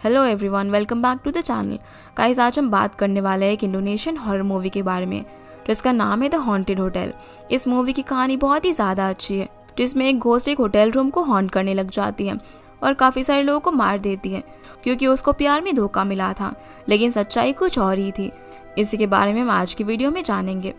Hello everyone welcome back to the channel guys आज हम बात करने वाले हैं एक इंडोनेशियन हॉरर मूवी के बारे में, जिसका नाम है द हॉन्टेड होटल इस मूवी की कहानी बहुत ही ज़्यादा अच्छी है, जिसमें एक घोस्ट एक होटल रूम को हॉन्ट करने लग जाती है और काफ़ी सारे लोगों को मार देती है, क्योंकि उसको प्यार में धोखा मिला था, लेकिन सच्चाई कुछ और ही थी। इसी के बारे में हम आज की वीडियो में जानेंगे।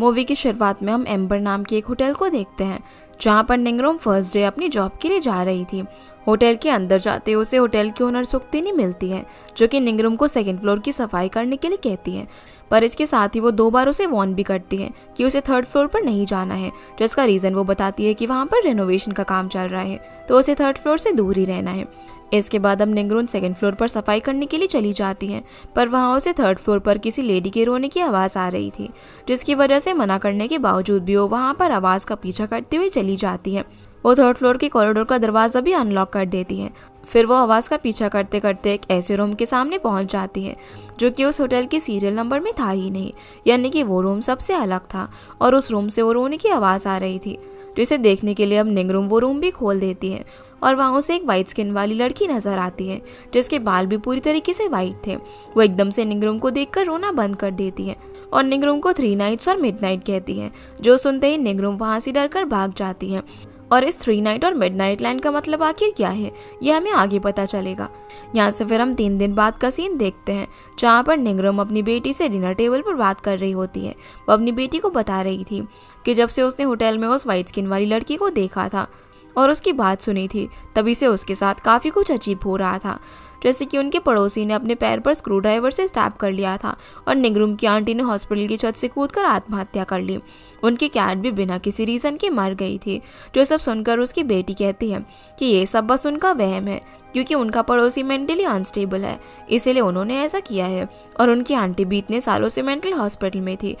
मूवी की शुरुआत में हम एम्बर नाम के एक होटल को देखते हैं, जहाँ पर निंगरोम फ़र्स्ट डे अपनी जॉब के लिए जा रही थी। होटल के अंदर जाते उसे होटल की ओनर सुक्तिनी मिलती है, जो कि निंगरूम को सेकंड फ्लोर की सफ़ाई करने के लिए कहती है। पर इसके साथ ही वो दो बार उसे वॉर्न भी करती है कि उसे थर्ड फ्लोर पर नहीं जाना है, जिसका रीज़न वो बताती है कि वहाँ पर रेनोवेशन का काम चल रहा है तो उसे थर्ड फ्लोर से दूर ही रहना है। इसके बाद अब निंगरून सेकंड फ्लोर पर सफ़ाई करने के लिए चली जाती है, पर वहाँ उसे थर्ड फ्लोर पर किसी लेडी के रोने की आवाज़ आ रही थी, जिसकी वजह से मना करने के बावजूद भी वो वहाँ पर आवाज़ का पीछा करते हुए चली जाती है। वो थर्ड फ्लोर के कॉरिडोर का दरवाज़ा भी अनलॉक कर देती है। फिर वो आवाज़ का पीछा करते करते एक ऐसे रूम के सामने पहुँच जाती है, जो कि उस होटल के सीरियल नंबर में था ही नहीं, यानी कि वो रूम सबसे अलग था और उस रूम से वो रोने की आवाज़ आ रही थी जिसे देखने के लिए अब निंगरूम वो रूम भी खोल देती है और वहाँ उसे एक वाइट स्किन वाली लड़की नज़र आती है, जिसके बाल भी पूरी तरीके से वाइट थे। वो एकदम से निगरूम को देखकर रोना बंद कर देती है और निगरूम को थ्री नाइट्स और मिड कहती है, जो सुनते ही निगरूम वहाँ से डर भाग जाती है। और इस थ्री नाइट और मिड नाइट लाइन का मतलब आखिर क्या है? यह हमें आगे पता चलेगा। यहाँ से फिर हम तीन दिन बाद का सीन देखते हैं, जहाँ पर निगरम अपनी बेटी से डिनर टेबल पर बात कर रही होती है। वो अपनी बेटी को बता रही थी कि जब से उसने होटल में उस वाइट स्किन वाली लड़की को देखा था और उसकी बात सुनी थी, तभी से उसके साथ काफ़ी कुछ अजीब हो रहा था। जैसे कि उनके पड़ोसी ने अपने पैर पर स्क्रू ड्राइवर से स्टैप कर लिया था और निगरूम की आंटी ने हॉस्पिटल की छत से कूदकर आत्महत्या कर ली। उनकी कैट भी बिना किसी रीज़न के मर गई थी, जो सब सुनकर उसकी बेटी कहती है कि ये सब बस उनका वहम है, क्योंकि उनका पड़ोसी मेंटली अनस्टेबल है। इसीलिए उन्होंने ऐसा किया है और उनकी आंटी भी इतने सालों से मेंटल हॉस्पिटल में थी।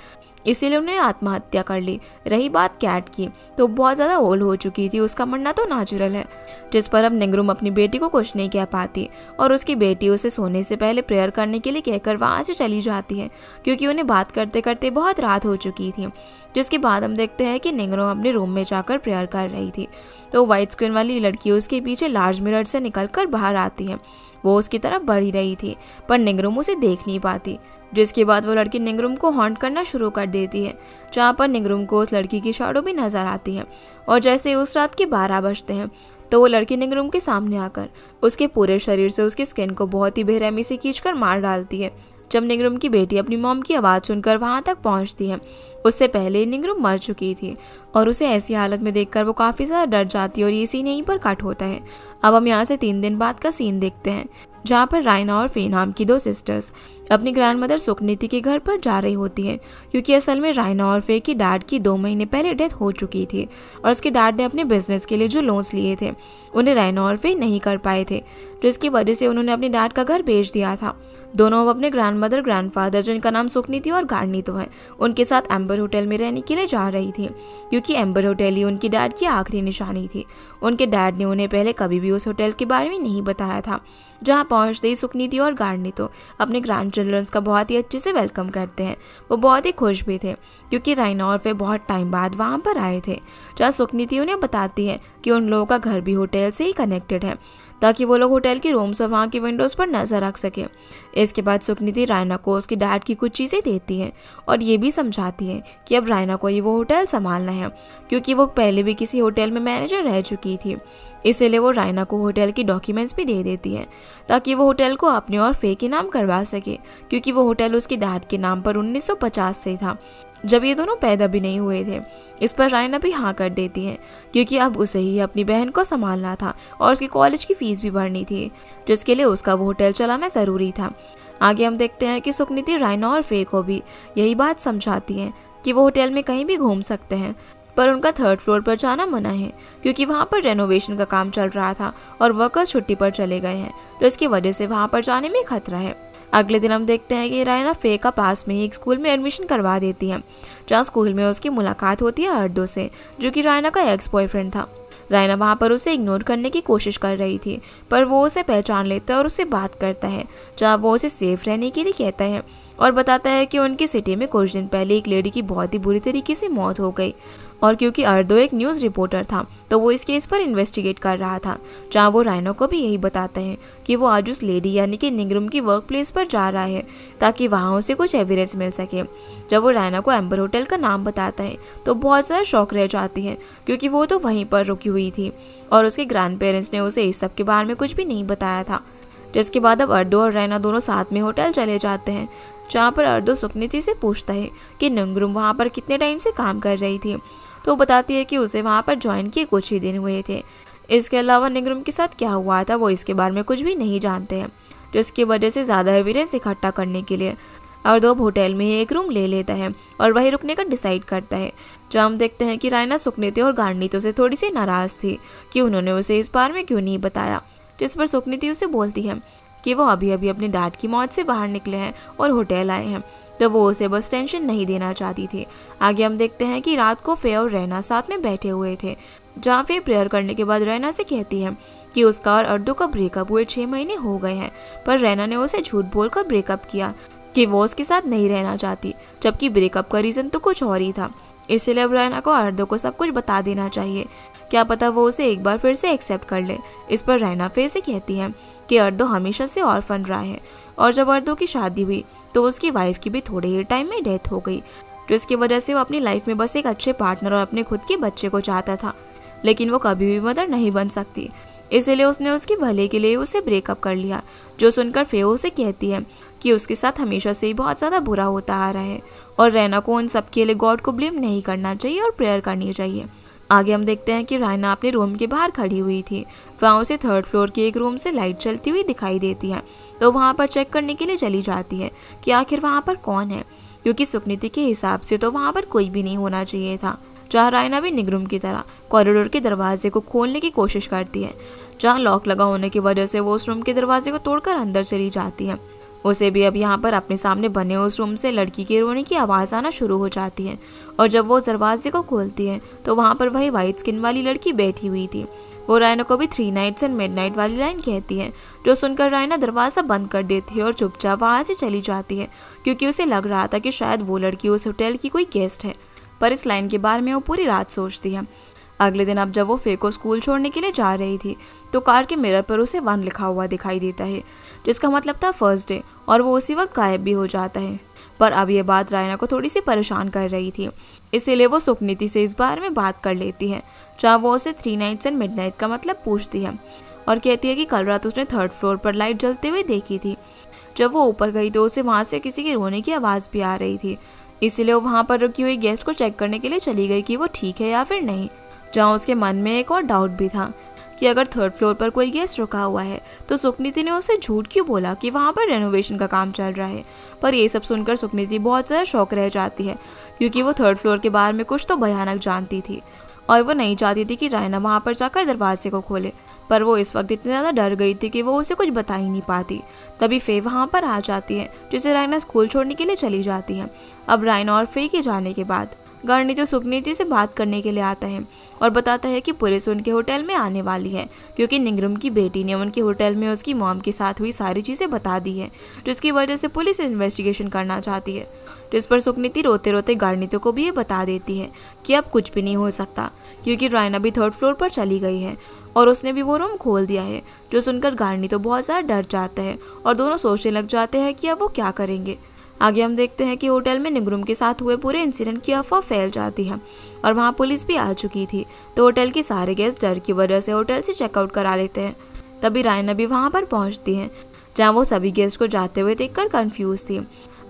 इसीलिए उन्होंने आत्महत्या कर ली। रही बात कैट की तो बहुत ज़्यादा ओल्ड हो चुकी थी। उसका मरना तो नेचुरल है, जिस पर अब निंगरूम अपनी बेटी को कुछ नहीं कह पाती और उसकी बेटी उसे सोने से पहले प्रेयर करने के लिए कहकर वहाँ से चली जाती है, क्योंकि उन्हें बात करते करते बहुत रात हो चुकी थी, जिसके बाद हम देखते हैं कि निंगरूम अपने रूम में जाकर प्रेयर कर रही थी। तो व्हाइट स्क्रीन वाली लड़की उसके पीछे लार्ज मिरर से निकल बाहर आती है। वो उसकी तरफ़ बढ़ी रही थी, पर निगरुम उसे देख नहीं पाती, जिसके बाद वो लड़की निगरुम को हॉन्ट करना शुरू कर देती है, जहाँ पर निगरुम को उस लड़की की शाडो भी नज़र आती है, और जैसे उस रात के बारह बजते हैं तो वो लड़की निगरूम के सामने आकर उसके पूरे शरीर से उसकी स्किन को बहुत ही बेरहमी से खींचकर मार डालती है। जब निगरुम की बेटी अपनी मॉम की आवाज़ सुनकर वहाँ तक पहुँचती है। उससे पहले निगरुम मर चुकी थी और उसे ऐसी हालत में देखकर वो काफ़ी ज़्यादा डर जाती है और ये सीन यहीं पर कट होता है। अब हम यहाँ से तीन दिन बाद का सीन देखते हैं, जहाँ पर रायना और फे नाम की दो सिस्टर्स अपनी ग्रैंड मदर सुखनीति के घर पर जा रही होती हैं, क्योंकि असल में रायना और फे की डैड की दो महीने पहले डेथ हो चुकी थी और उसके डैड ने अपने बिज़नेस के लिए जो लोन्स लिए थे, उन्हें रायना और फे नहीं कर पाए थे, जिसकी वजह से उन्होंने अपने डैड का घर बेच दिया था। दोनों अब अपने ग्रैंड मदर ग्रैंड फादर जिनका नाम सुखनीति और गार्डनीतो है, उनके साथ एम्बर होटल में रहने के लिए जा रही थी, क्योंकि एम्बर होटल ही उनकी डैड की आखिरी निशानी थी। उनके डैड ने उन्हें पहले कभी भी उस होटल के बारे में नहीं बताया था, जहाँ पहुँचते ही सुखनीति और गार्डनीतो अपने ग्रैंड चिल्ड्रंस का बहुत ही अच्छे से वेलकम करते हैं। वो बहुत ही खुश भी थे, क्योंकि राइना और वे बहुत टाइम बाद वहाँ पर आए थे, जहाँ सुखनीति उन्हें बताती है कि उन लोगों का घर भी होटल से ही कनेक्टेड है। ताकि वो लोग होटल के रूम्स और वहाँ की विंडोज़ पर नज़र रख सकें। इसके बाद सुखनीति रायना को उसकी डैड की कुछ चीज़ें देती है और ये भी समझाती है कि अब रायना को ये वो होटल संभालना है, क्योंकि वो पहले भी किसी होटल में मैनेजर रह चुकी थी। इसीलिए वो रायना को होटल की डॉक्यूमेंट्स भी दे देती है, ताकि वो होटल को अपने और फे के नाम करवा सके, क्योंकि वो होटल उसकी डैड के नाम पर 1950 से था। जब ये दोनों पैदा भी नहीं हुए थे, इस पर रायना भी हाँ कर देती है, क्योंकि अब उसे ही अपनी बहन को संभालना था और उसकी कॉलेज की फ़ीस भी भरनी थी, जिसके लिए उसका वो होटल चलाना ज़रूरी था। आगे हम देखते हैं कि सुखनीति रायना और फे को भी यही बात समझाती है कि वो होटल में कहीं भी घूम सकते हैं, पर उनका थर्ड फ्लोर पर जाना मना है, क्योंकि वहाँ पर रेनोवेशन का काम चल रहा था और वर्कर्स छुट्टी पर चले गए हैं तो इसकी वजह से वहाँ पर जाने में खतरा है। अगले दिन हम देखते हैं कि रायना फे का पास में ही एक स्कूल में एडमिशन करवा देती है, जहाँ स्कूल में उसकी मुलाकात होती है अर्दो से, जो कि रायना का एक्स बॉयफ्रेंड था। रायना वहाँ पर उसे इग्नोर करने की कोशिश कर रही थी, पर वो उसे पहचान लेता है और उससे बात करता है, जहाँ वो उसे सेफ़ रहने के लिए कहता है। और बताता है कि उनकी सिटी में कुछ दिन पहले एक लेडी की बहुत ही बुरी तरीके से मौत हो गई और क्योंकि अर्दो एक न्यूज़ रिपोर्टर था तो वो इस केस पर इन्वेस्टिगेट कर रहा था, जहाँ वो राइनो को भी यही बताते हैं कि वो आज उस लेडी यानी कि निगरम की वर्क प्लेस पर जा रहा है, ताकि वहाँ उसे कुछ एविडेंस मिल सके। जब वो रायना को एम्बर होटल का नाम बताता है तो बहुत ज़्यादा शौक रह जाती है, क्योंकि वो तो वहीं पर रुकी हुई थी और उसके ग्रैंड पेरेंट्स ने उसे इस सब के बारे में कुछ भी नहीं बताया था। जिसके बाद अब अर्दो और रैना दोनों साथ में होटल चले जाते हैं, जहाँ पर अर्दो सुकनीति से पूछता है कि नंगरुम वहाँ पर कितने टाइम से काम कर रही थी। तो बताती है कि उसे वहाँ पर ज्वाइन किए कुछ ही दिन हुए थे। इसके अलावा निगरुम के साथ क्या हुआ था, वो इसके बारे में कुछ भी नहीं जानते हैं, जिसकी वजह से ज़्यादा एविडेंस इकट्ठा करने के लिए अर्दोब होटल में एक रूम ले लेता है और वहीं रुकने का डिसाइड करता है जब हम देखते हैं कि रायना सुकनीति और गांडीतो से थोड़ी सी नाराज़ थी कि उन्होंने उसे इस बार में क्यों नहीं बताया। जिस पर सुकनीति उसे बोलती है कि वो अभी अभी अपने डैड की मौत से बाहर निकले हैं और होटल आए हैं। तो वो उसे बस टेंशन नहीं देना चाहती थी। आगे हम देखते हैं कि रात को फे और रैना साथ में बैठे हुए थे, जहाँ फे प्रेयर करने के बाद रैना से कहती है कि उसका और अर्दो का ब्रेकअप हुए छः महीने हो गए हैं, पर रैना ने उसे झूठ बोलकर ब्रेकअप किया कि वो उसके साथ नहीं रहना चाहती, जबकि ब्रेकअप का रीज़न तो कुछ और ही था। इसलिए अब रैना को अर्दो को सब कुछ बता देना चाहिए। क्या पता वो उसे एक बार फिर से एक्सेप्ट कर ले। इस पर रैना फे से कहती है कि अर्दो हमेशा से ऑर्फन रहा है और जब अर्दो की शादी हुई तो उसकी वाइफ की भी थोड़े ही टाइम में डेथ हो गई तो इसकी वजह से वो अपनी लाइफ में बस एक अच्छे पार्टनर और अपने खुद के बच्चे को चाहता था, लेकिन वो कभी भी मदर नहीं बन सकती। इसीलिए उसने उसके भले के लिए उसे ब्रेकअप कर लिया, जो सुनकर फेओ से कहती है कि उसके साथ हमेशा से ही बहुत ज़्यादा बुरा होता आ रहा है और रैना को उन सब के लिए गॉड को ब्लेम नहीं करना चाहिए और प्रेयर करनी चाहिए। आगे हम देखते हैं कि रायना अपने रूम के बाहर खड़ी हुई थी। वहाँ उसे थर्ड फ्लोर के एक रूम से लाइट चलती हुई दिखाई देती है। तो वहाँ पर चेक करने के लिए चली जाती है कि आखिर वहाँ पर कौन है? क्योंकि सुकनीति के हिसाब से तो वहाँ पर कोई भी नहीं होना चाहिए था। जहाँ रायना भी निगरूम की तरह कॉरिडोर के दरवाजे को खोलने की कोशिश करती है। जहाँ लॉक लगा होने की वजह से वो उस रूम के दरवाजे को तोड़कर अंदर चली जाती है। उसे भी अब यहाँ पर अपने सामने बने उस रूम से लड़की के रोने की आवाज़ आना शुरू हो जाती है और जब वो दरवाजे को खोलती है तो वहाँ पर वही वाइट स्किन वाली लड़की बैठी हुई थी। वो रायना को भी three nights and midnight वाली लाइन कहती है, जो सुनकर रायना दरवाज़ा बंद कर देती है और चुपचाप वहाँ से चली जाती है, क्योंकि उसे लग रहा था कि शायद वो लड़की उस होटल की कोई गेस्ट है। पर इस लाइन के बारे में वो पूरी रात सोचती है। अगले दिन अब जब वो फे को स्कूल छोड़ने के लिए जा रही थी तो कार के मिरर पर उसे वन लिखा हुआ दिखाई देता है, जिसका मतलब था फ़र्स्ट डे और वो उसी वक्त गायब भी हो जाता है। पर अब ये बात रायना को थोड़ी सी परेशान कर रही थी। इसीलिए वो सुकनीति से इस बारे में बात कर लेती है, जहाँ वो उसे three nights and midnight का मतलब पूछती है और कहती है कि कल रात उसने थर्ड फ्लोर पर लाइट जलते हुए देखी थी। जब वो ऊपर गई तो उसे वहाँ से किसी के रोने की आवाज़ भी आ रही थी। इसीलिए वो वहाँ पर रुकी हुई गेस्ट को चेक करने के लिए चली गई कि वो ठीक है या फिर नहीं, जहाँ उसके मन में एक और डाउट भी था कि अगर थर्ड फ्लोर पर कोई गेस्ट रुका हुआ है तो सुकनीति ने उसे झूठ क्यों बोला कि वहाँ पर रेनोवेशन का काम चल रहा है? पर ये सब सुनकर सुकनीति बहुत ज़्यादा शौक रह जाती है, क्योंकि वो थर्ड फ्लोर के बारे में कुछ तो भयानक जानती थी, और वो नहीं चाहती थी कि रायना वहाँ पर जाकर दरवाजे को खोले। पर वो इस वक्त इतनी ज़्यादा डर गई थी कि वो उसे कुछ बता ही नहीं पाती। तभी फे वहाँ पर आ जाती है, जिसे रायना स्कूल छोड़ने के लिए चली जाती है। अब रायना और फे के जाने के बाद गार्नी जो सुकनीति से बात करने के लिए आता है और बताता है कि पुलिस उनके होटल में आने वाली है, क्योंकि निंगरम की बेटी ने उनके होटल में उसकी मॉम के साथ हुई सारी चीज़ें बता दी है जिसकी वजह से पुलिस इन्वेस्टिगेशन करना चाहती है। जिस पर सुकनीति रोते रोते गार्नितो को भी ये बता देती है कि अब कुछ भी नहीं हो सकता, क्योंकि रायना भी थर्ड फ्लोर पर चली गई है और उसने भी वो रूम खोल दिया है, जो सुनकर गार्नी तो बहुत ज़्यादा डर जाता है और दोनों सोचने लग जाते हैं कि अब वो क्या करेंगे। आगे हम देखते हैं कि होटल में निगरुम के साथ हुए पूरे इंसिडेंट की अफवाह फैल जाती है और वहाँ पुलिस भी आ चुकी थी। तो होटल के सारे गेस्ट डर की वजह से होटल से चेकआउट करा लेते हैं। तभी रायना भी वहाँ पर पहुँचती हैं, जहाँ वो सभी गेस्ट को जाते हुए देखकर कंफ्यूज थी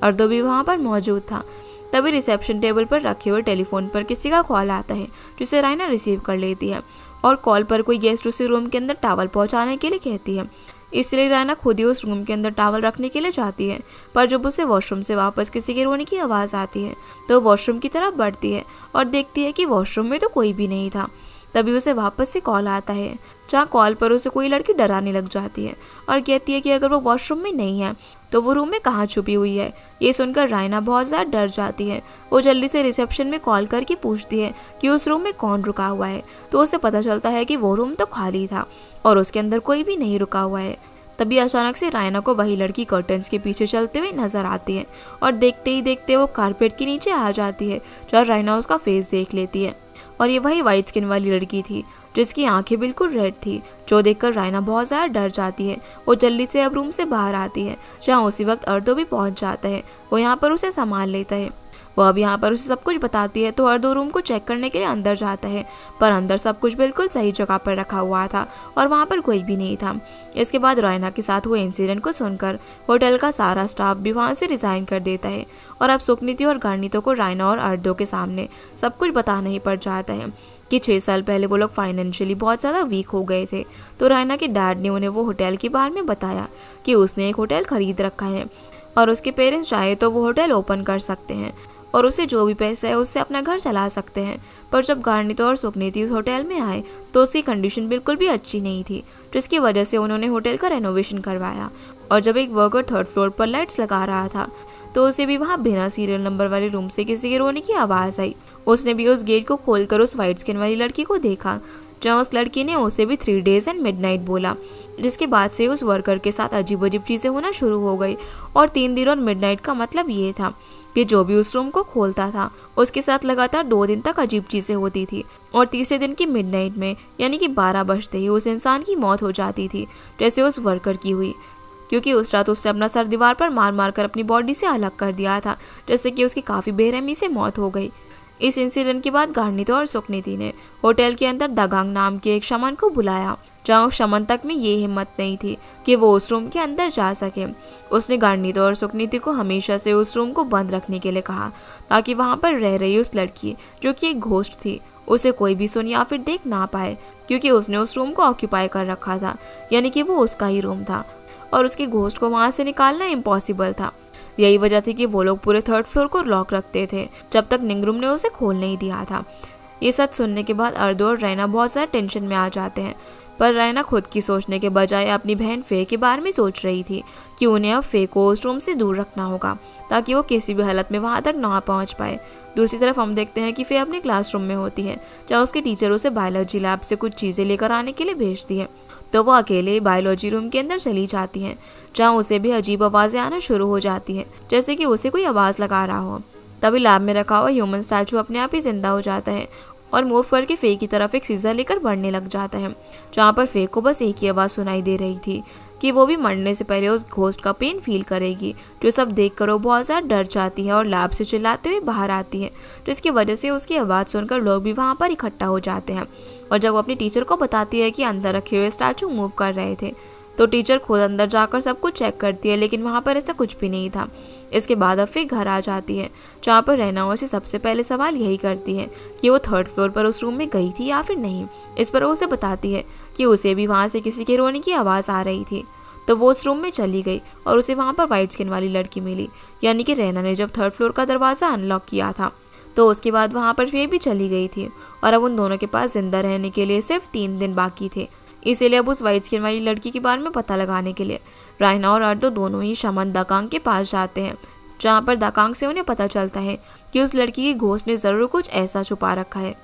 और दो भी वहाँ पर मौजूद था। तभी रिसेप्शन टेबल पर रखे हुए टेलीफोन पर किसी का कॉल आता है, जिसे रायना रिसीव कर लेती है और कॉल पर कोई गेस्ट उसी रूम के अंदर टावल पहुँचाने के लिए कहती है। इसलिए रायना खुद ही उस रूम के अंदर टावल रखने के लिए जाती है, पर जब उसे वॉशरूम से वापस किसी के रोने की आवाज़ आती है तो वॉशरूम की तरफ़ बढ़ती है और देखती है कि वॉशरूम में तो कोई भी नहीं था। तभी उसे वापस से कॉल आता है, जहाँ कॉल पर उसे कोई लड़की डराने लग जाती है और कहती है कि अगर वो वॉशरूम में नहीं है तो वो रूम में कहाँ छुपी हुई है। ये सुनकर रायना बहुत ज़्यादा डर जाती है। वो जल्दी से रिसेप्शन में कॉल करके पूछती है कि उस रूम में कौन रुका हुआ है तो उसे पता चलता है कि वो रूम तो खाली था और उसके अंदर कोई भी नहीं रुका हुआ है। तभी अचानक से रायना को वही लड़की कर्टन्स के पीछे चलते हुए नज़र आती है और देखते ही देखते वो कारपेट के नीचे आ जाती है, जहाँ रायना उसका फेस देख लेती है। और ये वही वाइट स्किन वाली लड़की थी, जिसकी आँखें बिल्कुल रेड थी, जो देखकर रायना बहुत ज़्यादा डर जाती है। वो जल्दी से अब रूम से बाहर आती है, जहाँ उसी वक्त अर्दो भी पहुँच जाता है, वो यहाँ पर उसे संभाल लेता है। वो अब यहाँ पर उसे सब कुछ बताती है तो अर्दो रूम को चेक करने के लिए अंदर जाता है। पर अंदर सब कुछ बिल्कुल सही जगह पर रखा हुआ था और वहाँ पर कोई भी नहीं था। इसके बाद रायना के साथ हुए इंसिडेंट को सुनकर होटल का सारा स्टाफ भी वहाँ से रिजाइन कर देता है और अब सुकनीति और गार्नितो को रायना और अर्दो के सामने सब कुछ बताना ही पड़ जाता है कि छः साल पहले वो लोग फाइनेंशियली बहुत ज़्यादा वीक हो गए थे। तो रायना के डैड ने उन्हें वो होटल के बारे में बताया कि उसने एक होटल खरीद रखा है और उसके पेरेंट्स चाहे तो वो होटल ओपन कर सकते हैं। और उसे जो भी पैसा है, उससे अपना घर चला सकते हैं। पर जब गार्नितो और सुकनीति उस होटल में आए तो उसकी कंडीशन बिल्कुल भी अच्छी नहीं थी, जिसकी वजह से उन्होंने होटल का रेनोवेशन करवाया। और जब एक वर्कर थर्ड फ्लोर पर लाइट्स लगा रहा था तो उसे भी वहाँ बिना सीरियल नंबर वाले रूम से किसी के रोने की आवाज़ आई। उसने भी उस गेट को खोलकर उस वाइट स्किन वाली लड़की को देखा। जहाँ उस लड़की ने उसे भी थ्री डेज़ एंड मिडनाइट बोला। जिसके बाद से उस वर्कर के साथ अजीब अजीब चीज़ें होना शुरू हो गई और तीन दिन और मिडनाइट का मतलब ये था कि जो भी उस रूम को खोलता था, उसके साथ लगातार दो दिन तक अजीब चीज़ें होती थी और तीसरे दिन की मिडनाइट में, यानी कि बारह बजते ही उस इंसान की मौत हो जाती थी, जैसे उस वर्कर की हुई। क्योंकि उस रात उसने अपना सर दीवार पर मार मार कर अपनी बॉडी से अलग कर दिया था जैसे कि उसकी काफ़ी बेरहमी से मौत हो गई। इस इंसिडेंट के बाद गार्नितो और सुकनीति ने होटल के अंदर दगांग नाम के एक शमन को बुलाया, जहाँ उस शमन तक में ये हिम्मत नहीं थी कि वो उस रूम के अंदर जा सके। उसने गार्नितो और सुकनीति को हमेशा से उस रूम को बंद रखने के लिए कहा, ताकि वहाँ पर रह रही उस लड़की, जो कि एक घोष्ट थी, उसे कोई भी सुन या फिर देख ना पाए, क्योंकि उसने उस रूम को ऑक्यूपाई कर रखा था, यानी कि वो उसका ही रूम था। और उसकी घोस्ट को वहाँ से निकालना इम्पॉसिबल था। यही वजह थी कि वो लोग पूरे थर्ड फ्लोर को लॉक रखते थे, जब तक निंगरूम ने उसे खोल नहीं दिया था। ये सच सुनने के बाद अर्दो और रैना बहुत ज़्यादा टेंशन में आ जाते हैं। पर रैना खुद की सोचने के बजाय अपनी बहन फे के बारे में सोच रही थी कि उन्हें अब फे को उस रूम से दूर रखना होगा, ताकि वो किसी भी हालत में वहाँ तक ना पहुँच पाए। दूसरी तरफ़ हम देखते हैं कि फे अपने क्लासरूम में होती है, जहाँ उसके टीचर उसे बायोलॉजी लैब से कुछ चीज़ें लेकर आने के लिए भेजती है। तो वो अकेले बायोलॉजी रूम के अंदर चली जाती है, जहाँ उसे भी अजीब आवाज़ें आना शुरू हो जाती है, जैसे कि उसे कोई आवाज़ लगा रहा हो। तभी लैब में रखा हुआ ह्यूमन स्टैचू अपने आप ही ज़िंदा हो जाता है और मूव करके फे की तरफ़ एक सीज़र लेकर बढ़ने लग जाता है, जहाँ पर फे को बस एक ही आवाज़ सुनाई दे रही थी। कि वो भी मरने से पहले उस घोस्ट का पेन फील करेगी, जो सब देख कर वो बहुत ज़्यादा डर जाती है और लैब से चिल्लाते हुए बाहर आती है। तो इसकी वजह से उसकी आवाज़ सुनकर लोग भी वहाँ पर इकट्ठा हो जाते हैं। और जब वो अपनी टीचर को बताती है कि अंदर रखे हुए स्टैचू मूव कर रहे थे तो टीचर खुद अंदर जाकर सब कुछ चेक करती है, लेकिन वहाँ पर ऐसा कुछ भी नहीं था। इसके बाद अब फिर घर आ जाती है, जहाँ पर रहना से सबसे पहले सवाल यही करती है कि वो थर्ड फ्लोर पर उस रूम में गई थी या फिर नहीं। इस पर वो उसे बताती है कि उसे भी वहाँ से किसी के रोने की आवाज़ आ रही थी। तो वो उस रूम में चली गई और उसे वहाँ पर वाइट स्किन वाली लड़की मिली, यानी कि रैना ने जब थर्ड फ्लोर का दरवाज़ा अनलॉक किया था तो उसके बाद वहाँ पर फे भी चली गई थी और अब उन दोनों के पास ज़िंदा रहने के लिए सिर्फ़ तीन दिन बाकी थे। इसीलिए अब उस वाइट स्किन वाली लड़की के बारे में पता लगाने के लिए रायना और अर्डो दोनों ही शमन दकांग के पास जाते हैं, जहाँ पर दकांग से उन्हें पता चलता है कि उस लड़की की घोष ने ज़रूर कुछ ऐसा छुपा रखा है,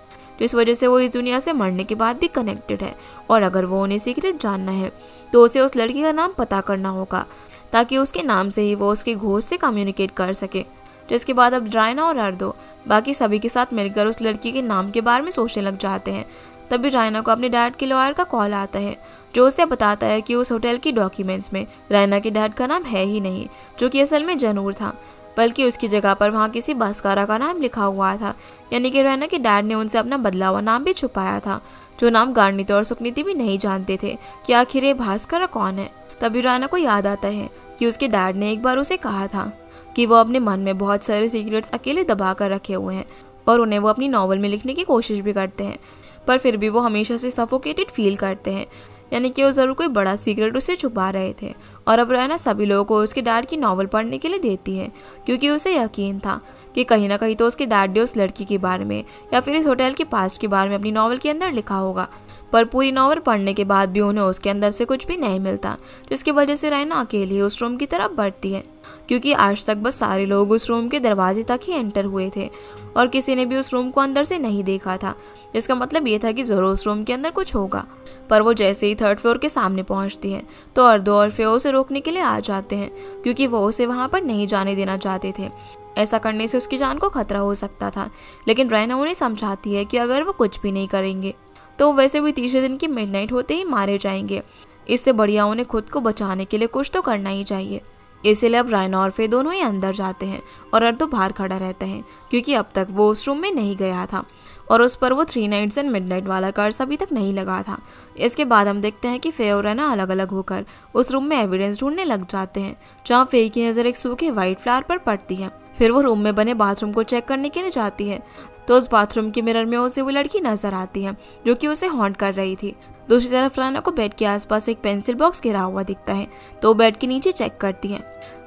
जिस वजह से वो इस दुनिया से मरने के बाद भी कनेक्टेड है और अगर वो उन्हें सीक्रेट जानना है तो उसे उस लड़की का नाम पता करना होगा, ताकि उसके नाम से ही वो उसकी घोष से कम्युनिकेट कर सके। जिसके बाद अब ड्राइना और अर्दो बाकी सभी के साथ मिलकर उस लड़की के नाम के बारे में सोचने लग जाते हैं तभी रायना को अपने डैड के लॉयर का कॉल आता है, जो उसे बताता है कि उस होटल की डॉक्यूमेंट्स में रायना के डैड का नाम है ही नहीं, जो कि असल में जनूर था, बल्कि उसकी जगह पर वहाँ किसी बसकारा का नाम लिखा हुआ था, यानी कि रैना के डैड ने उनसे अपना बदला हुआ नाम भी छुपाया था, जो नाम गार्नित और सुकनीति भी नहीं जानते थे कि आखिर ये भास्कर कौन है। तभी रैना को याद आता है कि उसके डैड ने एक बार उसे कहा था कि वो अपने मन में बहुत सारे सीक्रेट्स अकेले दबा कर रखे हुए हैं और उन्हें वो अपनी नावल में लिखने की कोशिश भी करते हैं। पर फिर भी वो हमेशा से सफोकेटेड फील करते हैं। यानी कि वो ज़रूर कोई बड़ा सीक्रेट उसे छुपा रहे थे। और अब रैना सभी लोगों को उसके डैड की नावल पढ़ने के लिए देती है, क्योंकि उसे यकीन था कि कहीं ना कहीं तो उसके डैड ने उस लड़की के बारे में या फिर इस होटल के पास के बारे में अपनी नावल के अंदर लिखा होगा। पर पूरी नावल पढ़ने के बाद भी उन्हें उसके अंदर से कुछ भी नहीं मिलता, जिसकी वजह से रैना अकेली उस रूम की तरफ़ बढ़ती है। क्योंकि आज तक बस सारे लोग उस रूम के दरवाजे तक ही एंटर हुए थे, और किसी ने भी उस रूम को अंदर से नहीं देखा था, जिसका मतलब ये था कि ज़रूर उस रूम के अंदर कुछ होगा। पर वो जैसे ही थर्ड फ्लोर के सामने पहुँचती है तो अर्दो और फेो उसे रोकने के लिए आ जाते हैं, क्योंकि वो उसे वहाँ पर नहीं जाने देना चाहते थे। ऐसा करने से उसकी जान को खतरा हो सकता था, लेकिन रैना उन्हें समझाती है कि अगर वो कुछ भी नहीं करेंगे तो वैसे भी तीसरे दिन की मिडनाइट होते ही मारे जाएँगे। इससे बढ़िया उन्हें खुद को बचाने के लिए कुछ तो करना ही चाहिए। इसीलिए अब रायना और फे दोनों ही अंदर जाते हैं और अर्दो बाहर खड़ा रहता है, क्योंकि अब तक वो उस रूम में नहीं गया था और उस पर वो थ्री नाइट्स एंड मिडनाइट वाला कर्स अभी तक नहीं लगा था। इसके बाद हम देखते हैं कि फे और रैना अलग अलग होकर उस रूम में एविडेंस ढूँढने लग जाते हैं, जहाँ फे की नज़र एक सूखे व्हाइट फ्लावर पर पड़ती है। फिर वो रूम में बने बाथरूम को चेक करने के लिए जाती है। तो उस बाथरूम के मिरर में उसे वो लड़की नज़र आती है, जो कि उसे हॉन्ट कर रही थी। दूसरी तरफ़ राना को बेड के आसपास एक पेंसिल बॉक्स गिरा हुआ दिखता है तो बेड के नीचे चेक करती है,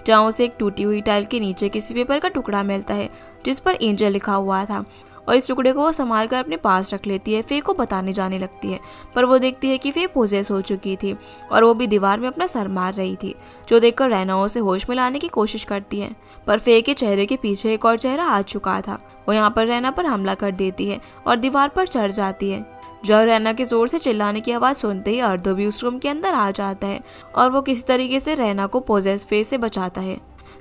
जहाँ उसे एक टूटी हुई टाइल के नीचे किसी पेपर का टुकड़ा मिलता है, जिस पर एंजल लिखा हुआ था। और इस टुकड़े को वो संभाल कर अपने पास रख लेती है फे को बताने जाने लगती है। पर वो देखती है कि फे पोजेस हो चुकी थी और वो भी दीवार में अपना सर मार रही थी, जो देखकर रैना उसे होश में लाने की कोशिश करती है। पर फे के चेहरे के पीछे एक और चेहरा आ चुका था। वो यहाँ पर रैना पर हमला कर देती है और दीवार पर चढ़ जाती है। जब रैना के ज़ोर से चिल्लाने की आवाज़ सुनते ही अर्धो भी उस रूम के अंदर आ जाता है और वो किसी तरीके से रैना को पोजेस फेस से बचाता है।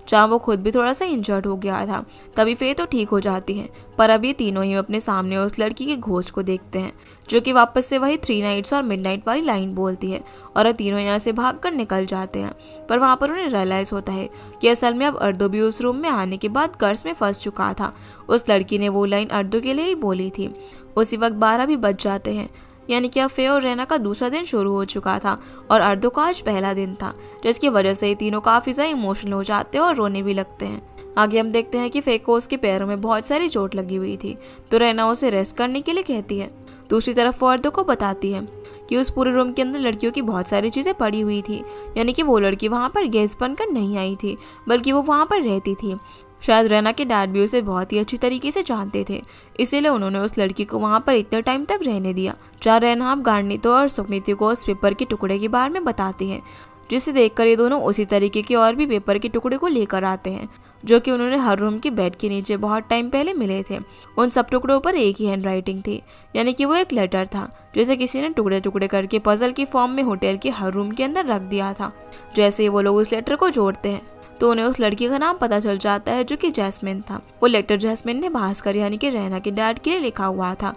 जहाँ वो खुद भी थोड़ा सा इंजर्ड हो गया था। तभी फे तो ठीक हो जाती है, पर ये तीनों ही अपने सामने उस लड़की के घोष को देखते हैं, जो कि वापस से वही थ्री नाइट्स और मिड वाली लाइन बोलती है, और अब तीनों यहाँ से भाग कर निकल जाते हैं। पर वहाँ पर उन्हें रियलाइज़ होता है कि असल में अब अर्दो भी उस रूम में आने के बाद कर्ज में फंस चुका था। उस लड़की ने वो लाइन अर्दो के लिए ही बोली थी। उसी वक्त बारह भी बच जाते हैं यानी कि अफे और रैना का दूसरा दिन शुरू हो चुका था और अर्दो का आज पहला दिन था, जिसकी वजह से तीनों काफ़ी ज़्यादा इमोशनल हो जाते हैं और रोने भी लगते हैं। आगे हम देखते हैं कि फेको उसके पैरों में बहुत सारी चोट लगी हुई थी तो रैना उसे रेस्ट करने के लिए कहती है। दूसरी तरफ़ वो अर्दो को बताती है। कि उस पूरे रूम के अंदर लड़कियों की बहुत सारी चीज़ें पड़ी हुई थी। यानी कि वो लड़की वहाँ पर गैस बनकर नहीं आई थी, बल्कि वो वहाँ पर रहती थी। शायद रैना के डैड भी उसे बहुत ही अच्छी तरीके से जानते थे, इसीलिए उन्होंने उस लड़की को वहाँ पर इतने टाइम तक रहने दिया। जहाँ रैना अब गार्डनीतो और सुखनीति को उस पेपर के टुकड़े के बारे में बताते हैं, जिसे देखकर ये दोनों उसी तरीके के और भी पेपर के टुकड़े को लेकर आते हैं। जो कि उन्होंने हर रूम के बेड के नीचे बहुत टाइम पहले मिले थे। उन सब टुकड़ों पर एक ही हैंड राइटिंग थी, यानी कि वो एक लेटर था, जिसे किसी ने टुकड़े टुकड़े करके पजल की फॉर्म में होटल के हर रूम के अंदर रख दिया था, जैसे ही वो लोग उस लेटर को जोड़ते हैं। तो उन्हें उस लड़की का नाम पता चल जाता है जो कि जैस्मिन था। वो लेटर जैस्मिन ने भास्कर, यानी कि रैना के डैड के लिए लिखा हुआ था,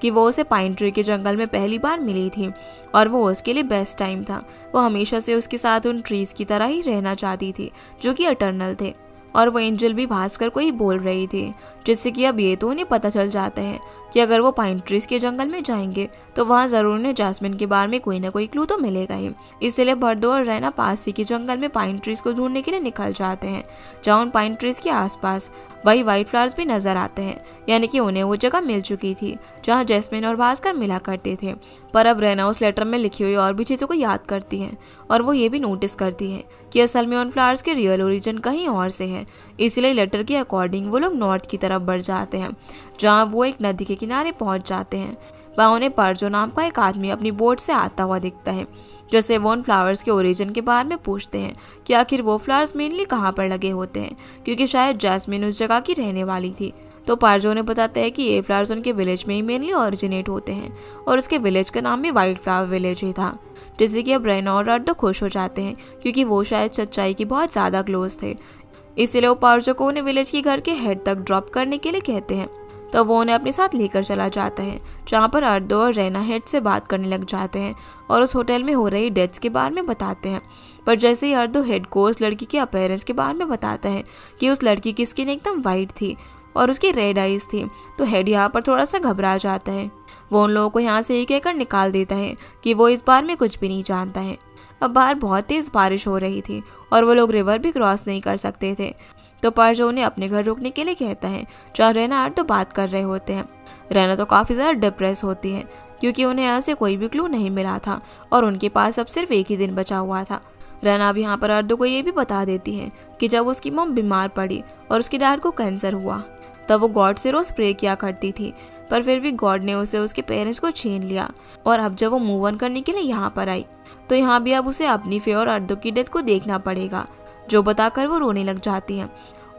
कि वो उसे पाइन ट्री के जंगल में पहली बार मिली थी, और वो उसके लिए बेस्ट टाइम था। वो हमेशा से उसके साथ उन ट्रीज की तरह ही रहना चाहती थी, जो कि अटर्नल थे। और वो एंजल भी भास्कर को ही बोल रही थी। जिससे कि अब ये तो उन्हें पता चल जाता है कि अगर वो पाइन ट्रीज के जंगल में जाएँगे तो वहाँ ज़रूर उन्हें जासमिन के बारे में कोई ना कोई क्लू तो मिलेगा ही। इसलिए बर्डो और रैना पास ही के जंगल में पाइन ट्रीज को ढूँढने के लिए निकल जाते हैं, जहाँ उन पाइन ट्रीज के आसपास वही व्हाइट फ्लावर्स भी नज़र आते हैं, यानी कि उन्हें वो जगह मिल चुकी थी, जहाँ जैस्मिन और भास्कर मिला करते थे। पर अब रैना उस लेटर में लिखी हुई और भी चीज़ों को याद करती है, और वो ये भी नोटिस करती है कि असल में उन फ्लावर्स के रियल ओरिजिन कहीं और से है। इसलिए लेटर के अकॉर्डिंग वो लोग नॉर्थ की तरफ़ बढ़ जाते हैं, जहाँ वो एक नदी के किनारे पहुँच जाते हैं। वहाँ उन्हें परजो नाम का एक आदमी अपनी बोट से आता हुआ दिखता है, जैसे वो उन फ्लावर्स के ओरिजिन के बारे में पूछते हैं कि आखिर वो फ्लावर्स मेनली कहाँ पर लगे होते हैं, क्योंकि शायद जैस्मिन उस जगह की रहने वाली थी। तो पार्जो ने बताता है कि ये फ्लावर्स उनके विलेज में ही मेनली ओरिजिनेट होते हैं, और उसके विलेज का नाम भी वाइट फ्लावर विलेज ही था, जिससे कि अब रैना और अर्दो खुश हो जाते हैं, क्योंकि वो शायद सच्चाई की बहुत ज़्यादा क्लोज थे इसीलिए वो पार्जो को उन्हें विलेज के घर के हेड तक ड्रॉप करने के लिए कहते हैं। तो वो उन्हें अपने साथ लेकर चला जाता है, जहाँ पर अर्दो और रैना हेड से बात करने लग जाते हैं और उस होटल में हो रही डेथ्स के बारे में बताते हैं। पर जैसे ही अर्दो हेड को उस लड़की के अपेयरेंस के बारे में बताता है कि उस लड़की की स्किन एकदम वाइट थी और उसकी रेड आइज़ थी तो हेड यहाँ पर थोड़ा सा घबरा जाता है। वो उन लोगों को यहाँ से एक कहकर निकाल देता है कि वो इस बार में कुछ भी नहीं जानता है। अब बाहर बहुत तेज़ बारिश हो रही थी और वो लोग रिवर भी क्रॉस नहीं कर सकते थे। तो पार्जो उन्हें अपने घर रुकने के लिए कहता है जहाँ रैना आर तो बात कर रहे होते हैं। रैना तो काफ़ी ज़्यादा डिप्रेस होती है, क्योंकि उन्हें यहाँ से कोई भी क्लू नहीं मिला था और उनके पास अब सिर्फ़ एक ही दिन बचा हुआ था। रैना अब यहाँ पर अर्दो को ये भी बता देती है कि जब उसकी मम बीमार पड़ी और उसके डैड को कैंसर हुआ, तब वो गॉड से रोज प्रे किया करती थी, पर फिर भी गॉड ने उसे उसके पेरेंट्स को छीन लिया और अब जब वो मूव ऑन करने के लिए यहाँ पर आई तो यहाँ भी अब उसे अपनी फेयर और अर्दो की डेथ को देखना पड़ेगा। जो बताकर वो रोने लग जाती है।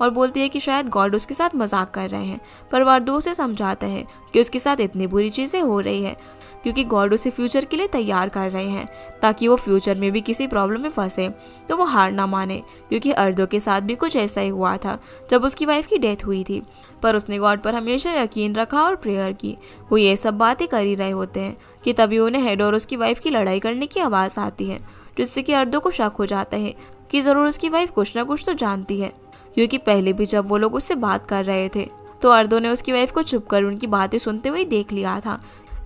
और बोलती है कि शायद गॉड उसके साथ मज़ाक कर रहे हैं, पर अर्दो उसे समझाता है कि उसके साथ इतनी बुरी चीज़ें हो रही है, क्योंकि गॉड उसे फ्यूचर के लिए तैयार कर रहे हैं, ताकि वो फ्यूचर में भी किसी प्रॉब्लम में फंसे तो वो हार ना माने, क्योंकि अर्दो के साथ भी कुछ ऐसा ही हुआ था, जब उसकी वाइफ की डेथ हुई थी। पर उसने गॉड पर हमेशा यकीन रखा और प्रेयर की। वो ये सब बातें कर ही रहे होते हैं, कि तभी उन्हें हेड और उसकी वाइफ की लड़ाई करने की आवाज़ आती है, जिससे कि अर्दो को शक हो जाता है, कि ज़रूर उसकी वाइफ कुछ ना कुछ तो जानती है। क्योंकि पहले भी जब वो लोग उससे बात कर रहे थे तो अर्दो ने उसकी वाइफ को चुप कर उनकी बातें सुनते हुए देख लिया था।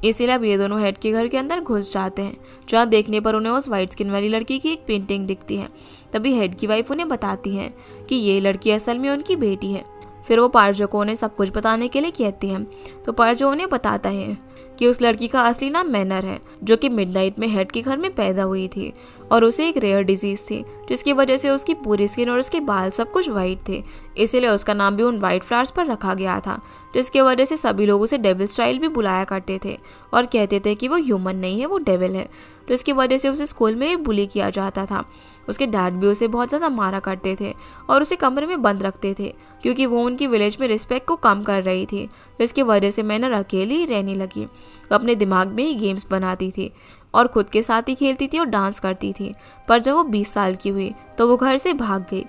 इसीलिए अब ये दोनों हेड के घर के अंदर घुस जाते हैं, जहाँ देखने पर उन्हें उस वाइट स्किन वाली लड़की की एक पेंटिंग दिखती है। तभी हेड की वाइफ उन्हें बताती है कि ये लड़की असल में उनकी बेटी है। फिर वो पार्जो को उन्हें सब कुछ बताने के लिए कहती है। तो पार्जो उन्हें बताता है कि उस लड़की का असली नाम मैनर है, जो कि मिडनाइट में हेड के घर में पैदा हुई थी। और उसे एक रेयर डिज़ीज़ थी, जिसकी वजह से उसकी पूरी स्किन और उसके बाल सब कुछ वाइट थे। इसीलिए उसका नाम भी उन वाइट फ्लावर्स पर रखा गया था, जिसकी वजह से सभी लोग उसे डेविल स्टाइल भी बुलाया करते थे और कहते थे कि वो ह्यूमन नहीं है, वो डेविल है इसकी वजह से उसे स्कूल में भी बुली किया जाता था। उसके डैड भी उसे बहुत ज़्यादा मारा करते थे और उसे कमरे में बंद रखते थे, क्योंकि वो उनकी विलेज में रिस्पेक्ट को कम कर रही थी, जिसकी वजह से मैंने अकेली ही रहने लगी। अपने दिमाग में ही गेम्स बनाती थी। और खुद के साथ ही खेलती थी और डांस करती थी। पर जब वो बीस साल की हुई तो वो घर से भाग गई।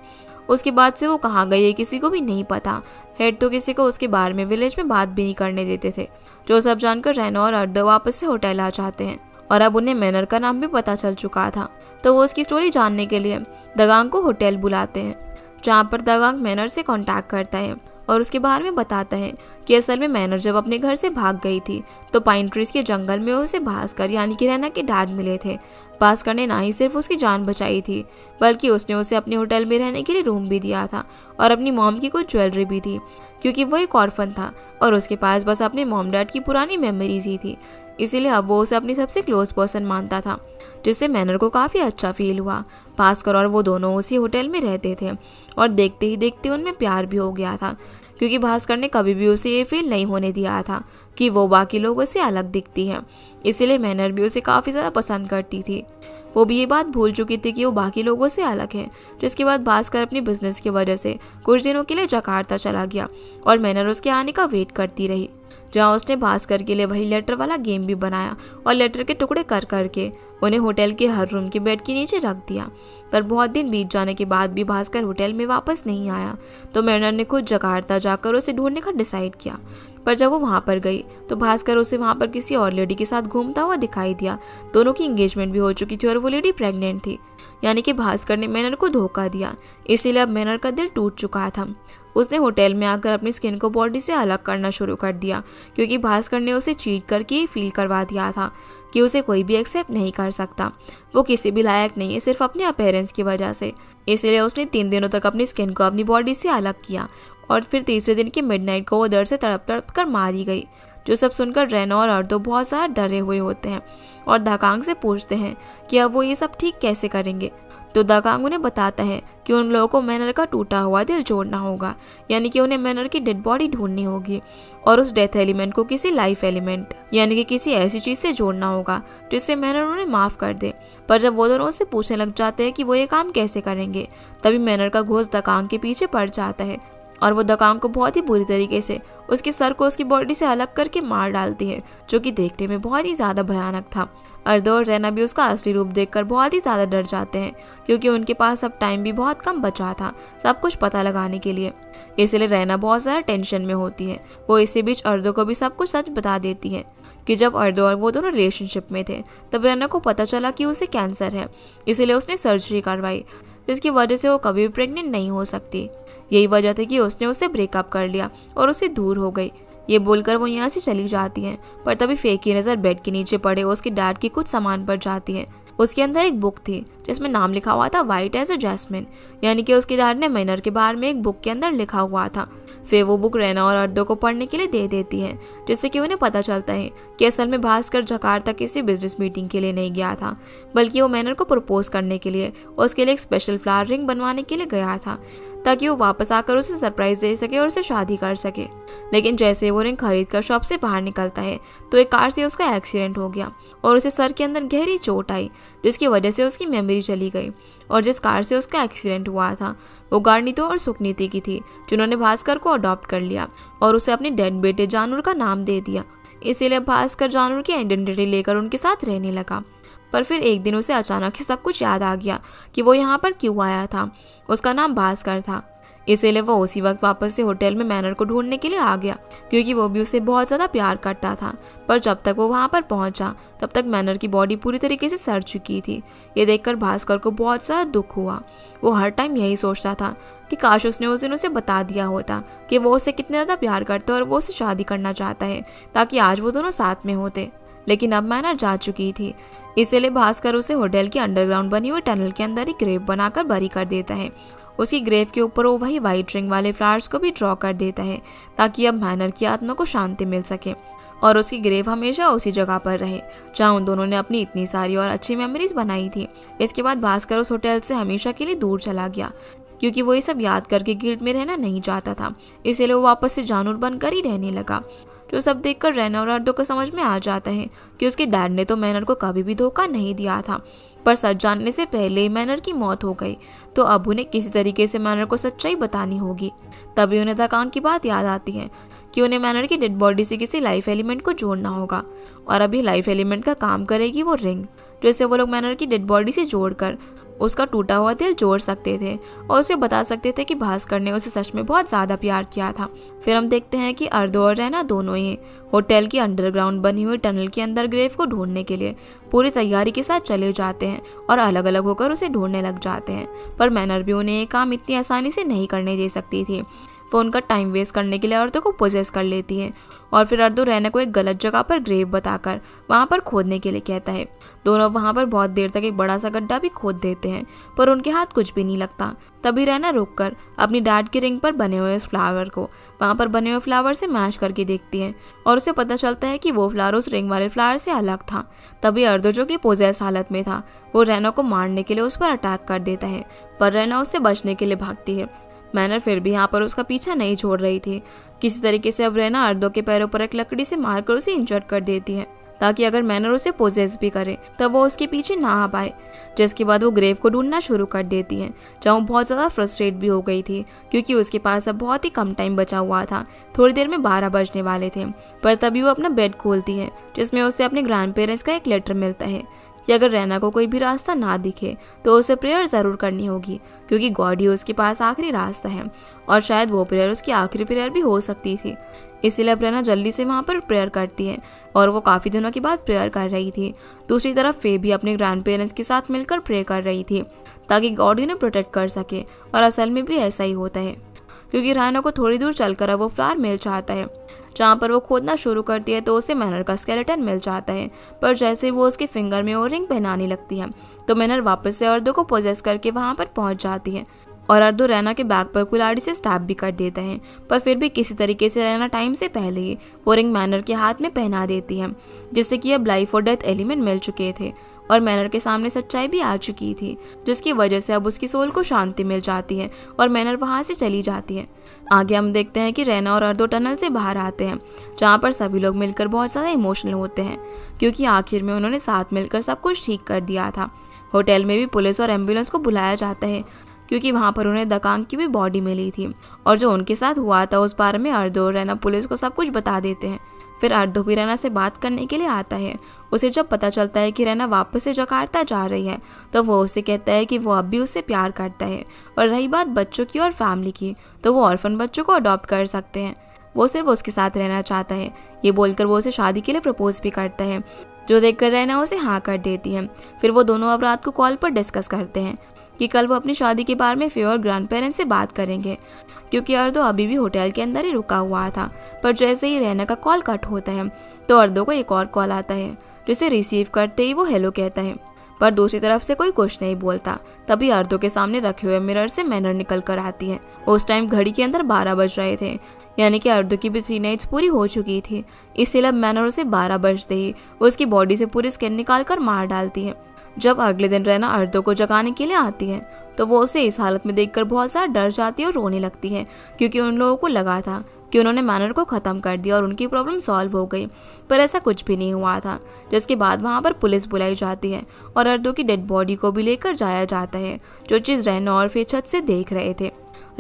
उसके बाद से वो कहाँ गई है किसी को भी नहीं पता। हेड तो किसी को उसके बारे में विलेज में बात भी नहीं करने देते थे। जो सब जानकर रैनो और अर्द वापस से होटल आ जाते हैं। और अब उन्हें मैनर का नाम भी पता चल चुका था। तो वो उसकी स्टोरी जानने के लिए दगांग को होटल बुलाते हैं, जहाँ पर दगांग मैनर से कांटेक्ट करता है। और उसके बारे में बताता है कि असल में मैनर जब अपने घर से भाग गई थी तो पाइन ट्रीज के जंगल में उसे भास्कर यानी कि रैना के डैड मिले थे। भास्कर ने ना ही सिर्फ़ उसकी जान बचाई थी, बल्कि उसने उसे अपने होटल में रहने के लिए रूम भी दिया था और अपनी मोम की कुछ ज्वेलरी भी थी, क्योंकि वो एक ऑर्फन था और उसके पास बस अपने मोम डैड की पुरानी मेमोरीज ही थी। इसीलिए अब वो उसे अपनी सबसे क्लोज पर्सन मानता था, जिससे मैनर को काफ़ी अच्छा फील हुआ। भास्कर और वो दोनों उसी होटल में रहते थे और देखते ही देखते उनमें प्यार भी हो गया था, क्योंकि भास्कर ने कभी भी उसे ये फील नहीं होने दिया था कि वो बाकी लोगों से अलग दिखती है। इसीलिए मैनर भी उसे काफ़ी ज़्यादा पसंद करती थी। वो भी ये बात भूल चुकी थी कि वो बाकी लोगों से अलग है, जिसके बाद भास्कर अपनी बिज़नेस की वजह से कुछ दिनों के लिए जकार्ता चला गया और मैनर उसके आने का वेट करती रही। जहाँ उसने भास्कर के लिए वही लेटर वाला गेम भी बनाया और लेटर के टुकड़े कर करके उन्हें होटल के हर रूम के बेड के नीचे रख दिया। पर बहुत दिन बीत जाने के बाद भी भास्कर होटल में वापस नहीं आया तो मैनर ने खुद जकार्ता जाकर उसे ढूँढने का डिसाइड किया। पर जब वो वहाँ पर गई तो भास्कर उसे वहाँ पर किसी और लेडी के साथ घूमता हुआ दिखाई दिया। दोनों की इंगेजमेंट भी हो चुकी थी और वो लेडी प्रेग्नेंट थी, यानी कि भास्कर ने मैनर को धोखा दिया। इसीलिए अब मैनर का दिल टूट चुका था। उसने होटल में आकर अपनी स्किन को बॉडी से अलग करना शुरू कर दिया, क्योंकि भास्कर ने उसे चीट करके फील करवा दिया था कि उसे कोई भी एक्सेप्ट नहीं कर सकता। वो किसी भी लायक नहीं है, सिर्फ़ अपने अपेयरेंस की वजह से। इसलिए उसने तीन दिनों तक अपनी स्किन को अपनी बॉडी से अलग किया और फिर तीसरे दिन की मिडनाइट को वो दर्द से तड़प तड़प कर मारी गई, जो सब सुनकर रेनो और अर्दो बहुत सारा डरे हुए होते हैं और दाकांग से पूछते हैं कि अब वो ये सब ठीक कैसे करेंगे? तो दगांग उन्हें बताता है कि उन लोगों को मैनर का टूटा हुआ दिल जोड़ना होगा, यानी कि उन्हें मैनर की डेड बॉडी ढूंढनी होगी, और उस डेथ एलिमेंट को किसी लाइफ एलिमेंट यानी कि किसी ऐसी चीज़ से जोड़ना होगा, जिससे मैनर उन्हें माफ़ कर दे। पर जब वो दोनों से पूछने लग जाते हैं कि वो ये काम कैसे करेंगे, तभी मैनर का घोष दकांग के पीछे पड़ जाता है और वो दकांग को बहुत ही बुरी तरीके से, उसके सर को उसकी बॉडी से अलग करके मार डालती है, जो कि देखने में बहुत ही ज़्यादा भयानक था। अर्दो और रैना भी उसका असली रूप देखकर बहुत ही ज़्यादा डर जाते हैं, क्योंकि उनके पास अब टाइम भी बहुत कम बचा था, सब कुछ पता लगाने के लिए। इसलिए रैना बहुत ज़्यादा टेंशन में होती है। वो इसी बीच अर्दो को भी सब कुछ सच बता देती है कि जब अर्दो और वो दोनों रिलेशनशिप में थे, तब रैना को पता चला कि उसे कैंसर है, इसीलिए उसने सर्जरी करवाई। जिसकी वजह से वो कभी भी प्रेग्नेंट नहीं हो सकती। यही वजह थी कि उसने उसे ब्रेकअप कर लिया और उसे दूर हो गई। ये बोलकर वो यहाँ से चली जाती हैं, पर तभी फेक की नज़र बेड के नीचे पड़े उसके डैड की कुछ सामान पर जाती है। उसके अंदर एक बुक थी, जिसमें नाम लिखा हुआ था वाइट एज ए जैस्मिन यानी कि उसके डैड ने मैनर के बारे में एक बुक के अंदर लिखा हुआ था। फिर वो बुक रैना और अर्दो को पढ़ने के लिए दे देती है, जिससे कि उन्हें पता चलता है कि असल में भास्कर जकार्ता किसी बिज़नेस मीटिंग के लिए नहीं गया था, बल्कि वो मैनर को प्रपोज करने के लिए, उसके लिए एक स्पेशल फ्लावर रिंग बनवाने के लिए गया था। ताकि वो वापस आकर उसे सरप्राइज़ दे सके और उसे शादी कर सके। लेकिन जैसे वो रिंग खरीद कर शॉप से बाहर निकलता है तो एक कार से उसका एक्सीडेंट हो गया और उसे सर के अंदर गहरी चोट आई, जिसकी वजह से उसकी मेमोरी चली गई और जिस कार से उसका एक्सीडेंट हुआ था, वो गार्नितो और सुकनीति की थी, जिन्होंने भास्कर को अडॉप्ट कर लिया और उसे अपने डेड बेटे जानूर का नाम दे दिया। इसीलिए भास्कर जानवर की आइडेंटिटी लेकर उनके साथ रहने लगा। पर फिर एक दिन उसे अचानक ही सब कुछ याद आ गया कि वो यहाँ पर क्यों आया था। उसका नाम भास्कर था। इसीलिए वो उसी वक्त वापस से होटल में मैनर को ढूँढने के लिए आ गया, क्योंकि वो भी उसे बहुत ज़्यादा प्यार करता था। पर जब तक वो वहाँ पर पहुँचा, तब तक मैनर की बॉडी पूरी तरीके से सड़ चुकी थी। ये देखकर भास्कर को बहुत ज़्यादा दुख हुआ। वो हर टाइम यही सोचता था कि काश उसने उस दिन उसे बता दिया होता कि वो उसे कितने ज़्यादा प्यार करता है और वो उसे शादी करना चाहता है, ताकि आज वो दोनों साथ में होते। लेकिन अब मैनर जा चुकी थी। इसीलिए भास्कर उसे होटल के अंडरग्राउंड बनी हुई टनल के अंदर ही ग्रेव बनाकर बरी कर देता है। उसकी ग्रेव के ऊपर वो वही वाइट रिंग वाले फ्लावर्स को भी ड्रॉ कर देता है, ताकि अब मैनर की आत्मा को शांति मिल सके। और उसकी ग्रेव हमेशा उसी जगह पर रहे, जहाँ उन दोनों ने अपनी इतनी सारी और अच्छी मेमोरीज बनाई थी। इसके बाद भास्कर उस होटल से हमेशा के लिए दूर चला गया, क्योंकि वो ये सब याद करके गिल्ट में रहना नहीं चाहता था। इसीलिए वो वापस से जानवर बनकर ही रहने लगा। जो सब देखकर रैना और अर्डो को समझ में आ जाता है कि उसके डैड ने तो मैनर को कभी भी धोखा नहीं दिया था, पर सच जानने से पहले मैनर की मौत हो गई तो अब उन्हें किसी तरीके से मैनर को सच्चाई बतानी होगी। तभी उन्हें दकान की बात याद आती है कि उन्हें मैनर की डेड बॉडी से किसी लाइफ एलिमेंट को जोड़ना होगा, और अभी लाइफ एलिमेंट का काम करेगी वो रिंग, जैसे वो लोग मैनर की डेड बॉडी से जोड़कर उसका टूटा हुआ दिल जोड़ सकते थे और उसे बता सकते थे कि भास्कर ने उसे सच में बहुत ज़्यादा प्यार किया था। फिर हम देखते हैं कि अर्दो और रहना दोनों ही होटल की अंडरग्राउंड बनी हुई टनल के अंदर ग्रेव को ढूँढने के लिए पूरी तैयारी के साथ चले जाते हैं और अलग अलग होकर उसे ढूँढने लग जाते हैं। पर मैनर भी उन्हें ये काम इतनी आसानी से नहीं करने दे सकती थी। वो उनका टाइम वेस्ट करने के लिए औरतों को पोजेस कर लेती है। और फिर अर्दो रहने को एक गलत जगह पर ग्रेव बताकर वहाँ पर खोदने के लिए कहता है। दोनों वहाँ पर बहुत देर तक एक बड़ा सा गड्ढा भी खोद देते हैं, पर उनके हाथ कुछ भी नहीं लगता। तभी रहना रुक अपनी डैड की रिंग पर बने हुए उस फ्लावर को, वहाँ पर बने हुए फ्लावर से मैच करके देखती है और उसे पता चलता है कि वो फ्लावर उस रिंग वाले फ्लावर से अलग था। तभी अर्दो जो कि पोजेस हालत में था, वो रैना को मारने के लिए उस पर अटैक कर देता है, पर रैना उससे बचने के लिए भागती है। मैनर फिर भी यहाँ पर उसका पीछा नहीं छोड़ रही थी। किसी तरीके से अब रहना अर्दो के पैरों पर एक लकड़ी से मारकर उसे इंजर्ट कर देती है, ताकि अगर मैनर उसे पोजेस भी करे, तब वो उसके पीछे ना आ पाए, जिसके बाद वो ग्रेव को ढूंढना शुरू कर देती है, जहाँ बहुत ज़्यादा फ्रस्ट्रेट भी हो गई थी, क्योंकि उसके पास अब बहुत ही कम टाइम बचा हुआ था, थोड़ी देर में बारह बजने वाले थे, पर तभी वो अपना बेड खोलती है, जिसमें उसे अपने ग्रैंड पेरेंट्स का एक लेटर मिलता है। कि अगर रैना को कोई भी रास्ता ना दिखे तो उसे प्रेयर ज़रूर करनी होगी, क्योंकि गॉड ही उसके पास आखिरी रास्ता है, और शायद वो प्रेयर उसकी आखिरी प्रेयर भी हो सकती थी। इसीलिए अब रैना जल्दी से वहाँ पर प्रेयर करती है, और वो काफ़ी दिनों के बाद प्रेयर कर रही थी। दूसरी तरफ़ फे भी अपने ग्रैंड पेरेंट्स के साथ मिलकर प्रे कर रही थी, ताकि गॉड उन्हें प्रोटेक्ट कर सके, और असल में भी ऐसा ही होता है। क्योंकि रायना को थोड़ी दूर चलकर वो फ्लावर मिल चाहता है। जहाँ पर वो खोदना शुरू करती है तो उसे मैनर का स्केलेटन मिल जाता है। पर जैसे वो उसके फिंगर में और रिंग पहनाने लगती है तो मैनर वापस से अर्दो को पोजेस करके वहाँ पर पहुँच जाती है और अर्दो रैना के बैग पर कुलाड़ी से स्टैप भी कर देता है। पर फिर भी किसी तरीके से रैना टाइम से पहले ही वो रिंग मैनर के हाथ में पहना देती है, जिससे कि अब लाइफ और डेथ एलिमेंट मिल चुके थे। और मैनर के सामने सच्चाई भी आ चुकी थी, जिसकी वजह से अब उसकी सोल को शांति मिल जाती है और मैनर वहाँ से चली जाती है। आगे हम देखते हैं कि रैना और अर्दो टनल से बाहर आते हैं, जहाँ पर सभी लोग मिलकर बहुत ज़्यादा इमोशनल होते हैं, क्योंकि आखिर में उन्होंने साथ मिलकर सब कुछ ठीक कर दिया था। होटल में भी पुलिस और एंबुलेंस को बुलाया जाता है, क्योंकि वहाँ पर उन्हें दकांग की भी बॉडी मिली थी, और जो उनके साथ हुआ था उस बारे में अर्दो और रैना पुलिस को सब कुछ बता देते हैं। फिर अर्दो भी रैना से बात करने के लिए आता है उसे जब पता चलता है कि रैना वापस से जकार्ता जा रही है तो वो उसे कहता है कि वो अब भी उससे प्यार करता है। और रही बात बच्चों की और फैमिली की तो वो ऑर्फन बच्चों को अडॉप्ट कर सकते हैं। वो सिर्फ़ उसके साथ रहना चाहता है। ये बोलकर वो उसे शादी के लिए प्रपोज भी करता है, जो देखकर रहना उसे हाँ कर देती है। फिर वो दोनों अब रात को कॉल पर डिस्कस करते हैं कि कल वो अपनी शादी के बारे में फेयर ग्रैंड पेरेंट्स से बात करेंगे, क्योंकि अर्दो अभी भी होटल के अंदर ही रुका हुआ था। पर जैसे ही रहना का कॉल कट होता है तो अर्दो को एक और कॉल आता है। जिसे रिसीव करते ही वो हेलो कहता है। पर दूसरी तरफ़ से कोई कुछ नहीं बोलता। तभी अर्दो के सामने रखे हुए मिरर से मैनर निकल कर आती है। उस टाइम घड़ी के अंदर बारह बज रहे थे। यानी कि अर्दो की भी थ्री नाइट्स पूरी हो चुकी थी। इसलिए अब मैनर उसे बारह बजते ही उसकी बॉडी से पूरी स्किन निकाल कर मार डालती है। जब अगले दिन रैना अर्दो को जगाने के लिए आती है तो वो उसे इस हालत में देखकर बहुत सारा डर जाती है और रोने लगती है, क्योंकि उन लोगों को लगा था कि उन्होंने मैनर को ख़त्म कर दिया और उनकी प्रॉब्लम सॉल्व हो गई। पर ऐसा कुछ भी नहीं हुआ था, जिसके बाद वहाँ पर पुलिस बुलाई जाती है और अर्दो की डेड बॉडी को भी लेकर जाया जाता है, जो चीज़ रैना और फिर छत से देख रहे थे।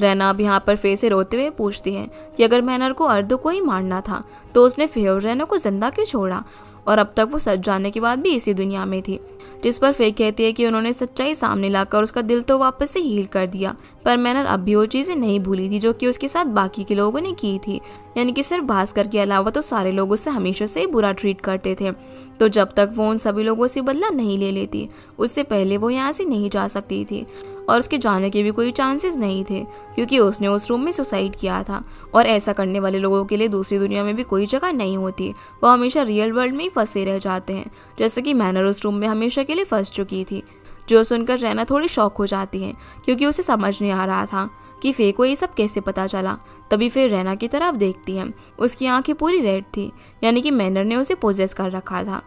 रैना अब यहाँ पर फे से रोते हुए पूछती है कि अगर मैनर को अर्दो को ही मारना था तो उसने फे और रैना को ज़िंदा क्यों छोड़ा? और अब तक वो सच जाने के बाद भी इसी दुनिया में थी, जिस पर फे कहती है कि उन्होंने सच्चाई सामने लाकर उसका दिल तो वापस से हील कर दिया। पर मैनर अब भी वो चीज़ें नहीं भूली थी जो कि उसके साथ बाकी के लोगों ने की थी, यानी कि सिर्फ़ भास्कर के अलावा तो सारे लोग उससे हमेशा से ही बुरा ट्रीट करते थे। तो जब तक वो उन सभी लोगों से बदला नहीं ले लेती, उससे पहले वो यहाँ से नहीं जा सकती थी। और उसके जाने के भी कोई चांसेस नहीं थे, क्योंकि उसने उस रूम में सुसाइड किया था। और ऐसा करने वाले लोगों के लिए दूसरी दुनिया में भी कोई जगह नहीं होती। वो हमेशा रियल वर्ल्ड में ही फंसे रह जाते हैं, जैसे कि मैनर उस रूम में हमेशा के लिए फंस चुकी थी, जो सुनकर रहना थोड़ी शौक हो जाती है, क्योंकि उसे समझ नहीं आ रहा था कि फे को ये सब कैसे पता चला। तभी फिर रैना की तरफ़ देखती है, उसकी आँखें पूरी रेड थी, यानी कि मैनर ने उसे पोजेस कर रखा था।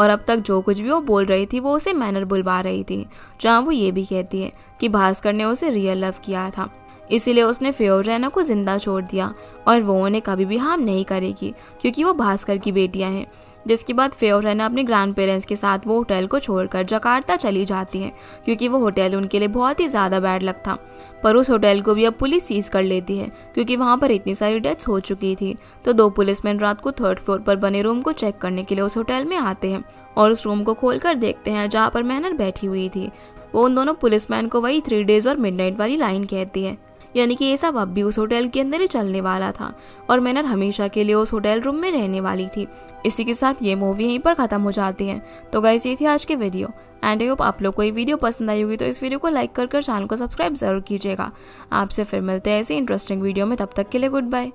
और अब तक जो कुछ भी वो बोल रही थी, वो उसे मैनर बुलवा रही थी, जहाँ वो ये भी कहती है कि भास्कर ने उसे रियल लव किया था। इसीलिए उसने फेयर रैना को ज़िंदा छोड़ दिया और वो उन्हें कभी भी हार्म नहीं करेगी, क्योंकि वो भास्कर की बेटियाँ हैं। जिसके बाद फेयर रैना अपने ग्रैंड पेरेंट्स के साथ वो होटल को छोड़कर जकार्ता चली जाती हैं, क्योंकि वो होटल उनके लिए बहुत ही ज़्यादा बैड लग था। पर उस होटल को भी अब पुलिस सीज कर लेती है, क्योंकि वहाँ पर इतनी सारी डेथ्स हो चुकी थी। तो दो पुलिसमैन रात को थर्ड फ्लोर पर बने रूम को चेक करने के लिए उस होटल में आते हैं और उस रूम को खोल कर देखते हैं जहाँ पर मेहनत बैठी हुई थी। वो उन दोनों पुलिसमैन को वही थ्री डेज़ और मिडनाइट वाली लाइन कहती है। यानी कि ये सब अब भी उस होटल के अंदर ही चलने वाला था और मैनर हमेशा के लिए उस होटल रूम में रहने वाली थी। इसी के साथ ये मूवी यहीं पर ख़त्म हो जाती है। तो गाइस ये थी आज की वीडियो एंड आई होप आप लोग को ये वीडियो पसंद आई होगी तो इस वीडियो को लाइक कर कर चैनल को सब्सक्राइब ज़रूर कीजिएगा। आपसे फिर मिलते हैं ऐसी इंटरेस्टिंग वीडियो में, तब तक के लिए गुड बाय